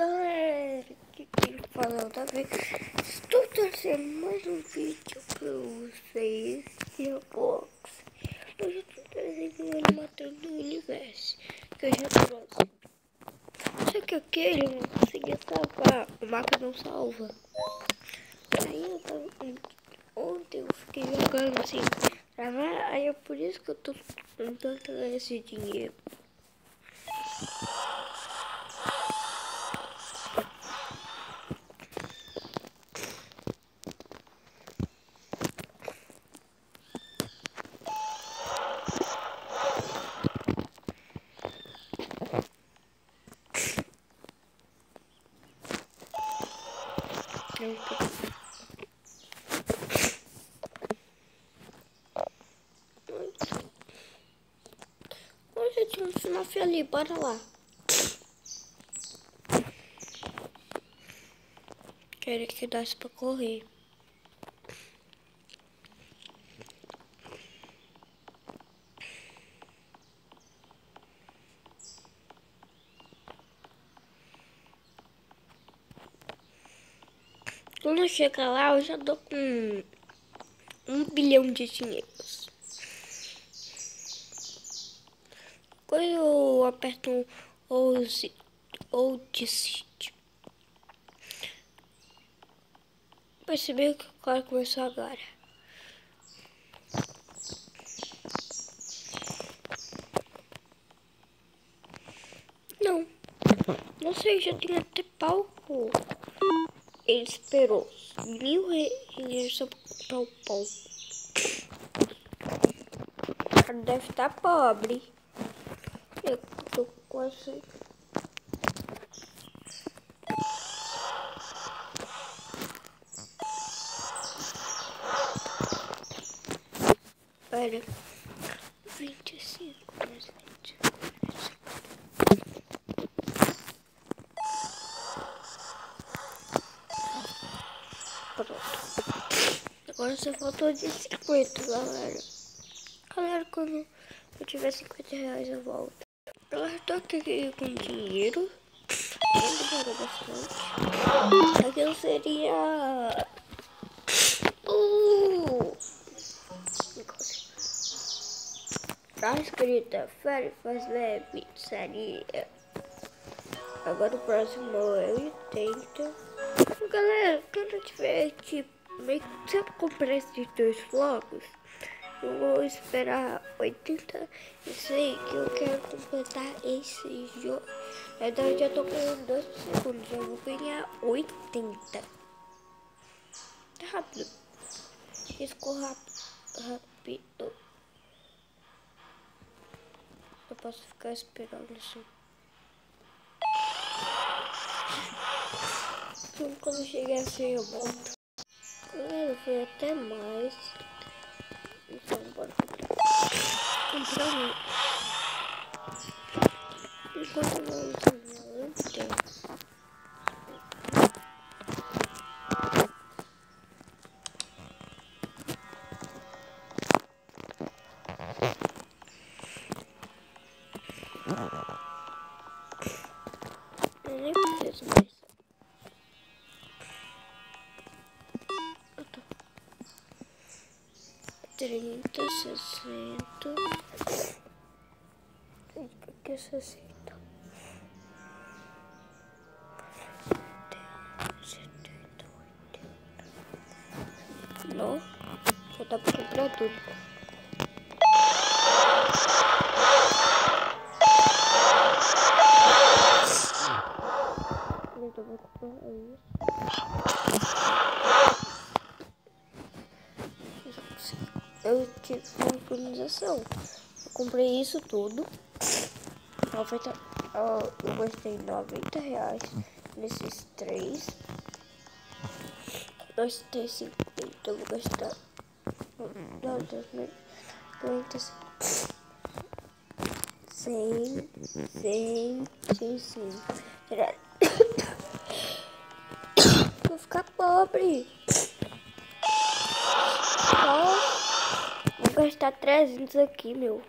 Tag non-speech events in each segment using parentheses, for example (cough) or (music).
galera, que quem fala outra vez? Estou trazendo mais um vídeo para vocês de Roblox. Hoje eu estou trazendo um animator do universo, que eu já trouxe. Só que aquele não conseguia salvar, o mapa não salva. Aí eu tava, ontem eu fiquei jogando assim, aí é por isso que eu tô tentando esse dinheiro. Hoje tinha um FNAF ali, bora lá. Quero que desse pra correr. Quando chegar lá, eu já dou com um bilhão de dinheiros. Quando eu aperto o ou decide. Percebi que o cara começou agora. Não. Não sei, já tinha até palco ele esperou mil reais para o pão. Deve estar pobre. Eu tô quase. vinte e cinco 20. Agora só faltou de cinquenta, galera. Galera, quando eu tiver 50 reais eu volto. Eu estou aqui com dinheiro. Demorou bastante. Aquilo seria. Uh! Tá escrita Fere faz leve, seria. Agora o próximo é 80. Galera, quando eu tiver tipo. Se eu comprar esses dois flocos. Eu vou esperar 80. Eu sei que eu quero completar esse jogo. Então eu já tô ganhando 2 segundos. Eu vou ganhar 80. Tá rápido. Escorra rápido. Eu posso ficar esperando assim. (laughs) Então, quando chegar assim eu volto. Galera, foi até mais. Então, bora comprar um. Enquanto não trinta, sessenta. Que sessenta? Setenta, oitenta. Não, só dá pra comprar tudo. Eu vou comprar isso. Eu tive uma organização. Eu comprei isso tudo. 90, eu gastei 90 reais nesses três. Gastei 50, eu vou gastar. Não, Deus me. 50, 100, 100, 100, 100. Será? Vou ficar pobre. Só vou gastar 300 aqui, meu.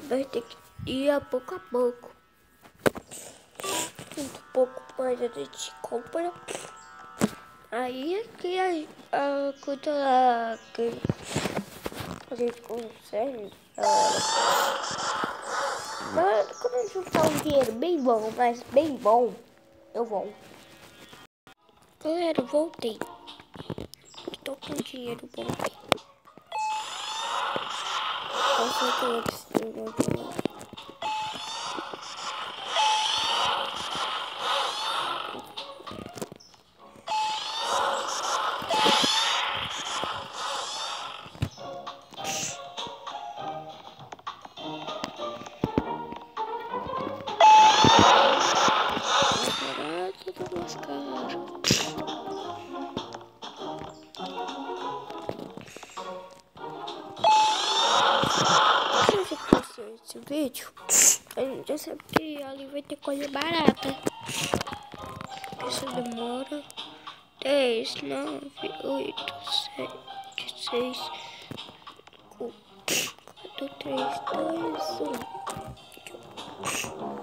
Vai ter que ir a pouco a pouco. muito pouco mais a gente compra. Aí aqui a, a coisa lá que a gente consegue. mas quando gente juntar um dinheiro bem bom, mas bem bom, eu vou. Galera, voltei. Estou com dinheiro bom. Qual foi que eu preciso? Vídeo, a gente já sabe que ali vai ter coisa barata. Isso demora 10, 9, 8, 7, 6, 5, 4, 3, 2, 1.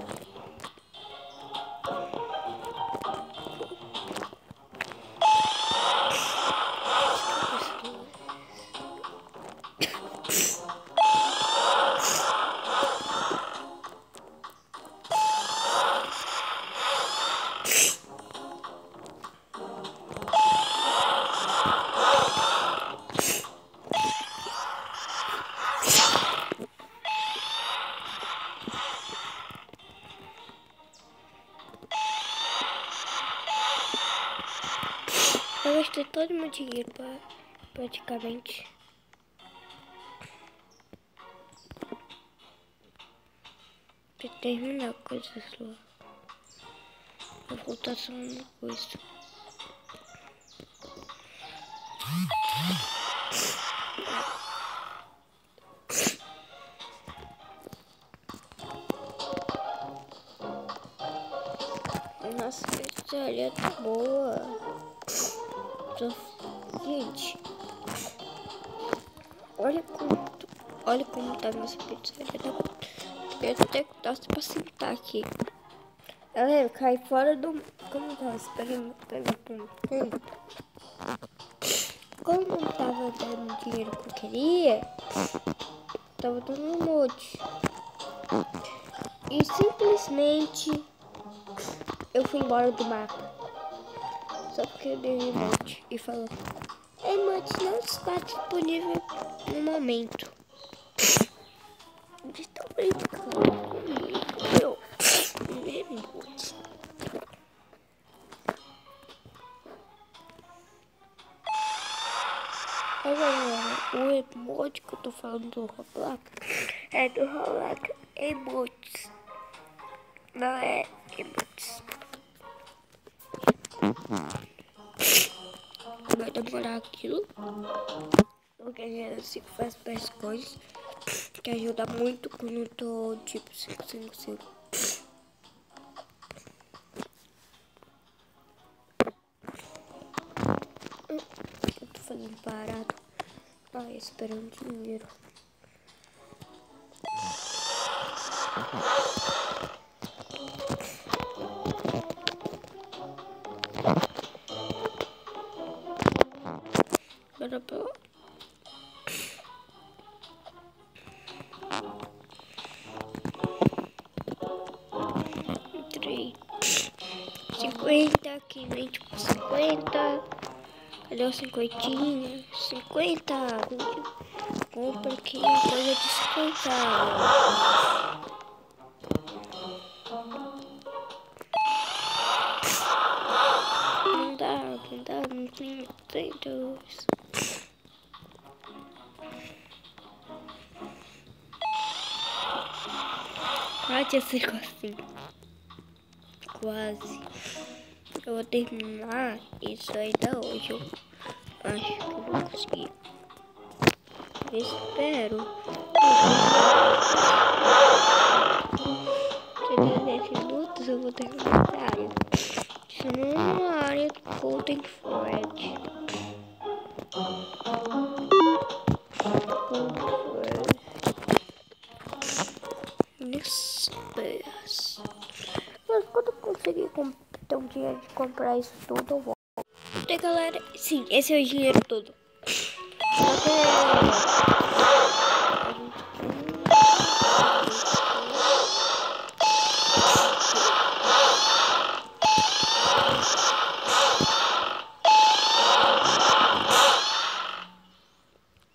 Eu gastei todo meu dinheiro pra, praticamente. Pra terminar coisas lá. Vou voltar só uma coisa. Nossa, essa área tá boa. Olha como tá nossa pizzaria. Eu até que dá pra sentar aqui. Galera, cai fora do. Como tava esperando. Como não tava dando dinheiro que eu queria, tava dando um monte. E simplesmente eu fui embora do mapa. Só porque eu dei emote e falou Emote não está disponível no momento. Eles estão comigo. Eu, emote. Agora, o emote que eu tô falando do Roblox é do Roblox Emotes. Não é emotes. Vai demorar aquilo. Porque é assim que faz as coisas. Que ajuda muito quando eu tô tipo 555. Eu tô fazendo parado. Ah, esperando dinheiro. 50, 500 por 50. Cadê o 50? 50. Compra aqui coisa de 50. Não dá, não dá, não tem, tem dois. Quase cinco assim. Quase. Eu vou terminar isso ainda hoje. Eu acho que eu vou conseguir. Eu espero. Se 10 minutos eu vou terminar essa área. Isso não é uma área do Golden Fred. Mas quando eu conseguir um dinheiro de comprar isso tudo, eu. Então, galera, sim, esse é o dinheiro todo.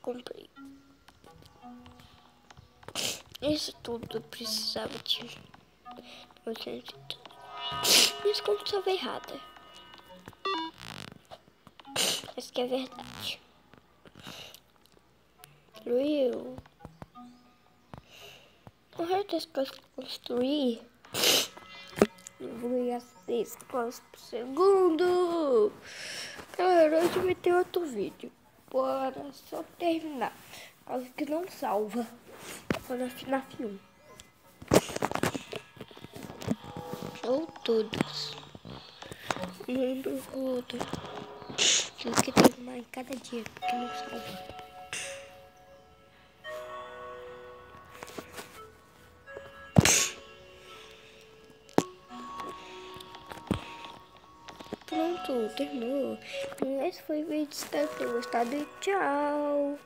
Comprei. Isso tudo precisava de 900 Mas como estava errada. Isso que é verdade. Construiu. O resto das coisas que construir. Eu vou ganhar 6 coisas por segundo. Galera, hoje vai ter outro vídeo. Bora só terminar. Caso que não salva. Quando a FNAF 1. Ou todos. Mundo rodo. Tive que terminar em cada dia, porque não salva. Pronto, terminou. Esse foi o vídeo. Espero que tenham gostado e tchau.